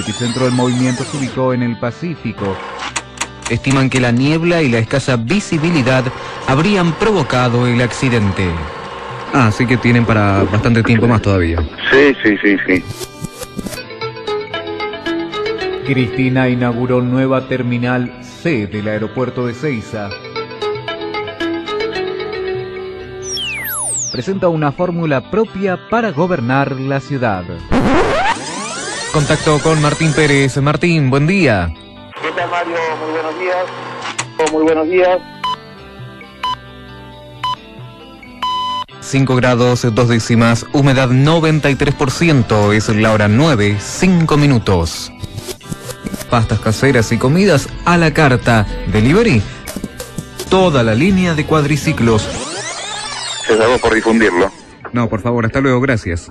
centro del movimiento se ubicó en el Pacífico. Estiman que la niebla y la escasa visibilidad habrían provocado el accidente. Ah, así que tienen para bastante tiempo más todavía. Sí, sí, sí, sí. Cristina inauguró nueva terminal C del aeropuerto de Ceiza. Presenta una fórmula propia para gobernar la ciudad. Contacto con Martín Pérez. Martín, buen día. ¿Qué tal, Mario? Muy buenos días. Muy buenos días. 5 grados, dos décimas, humedad 93%, es la hora 9, 5 minutos. Pastas caseras y comidas a la carta. Delivery. Toda la línea de cuadriciclos. Se salvó por difundirlo. No, por favor, hasta luego, gracias.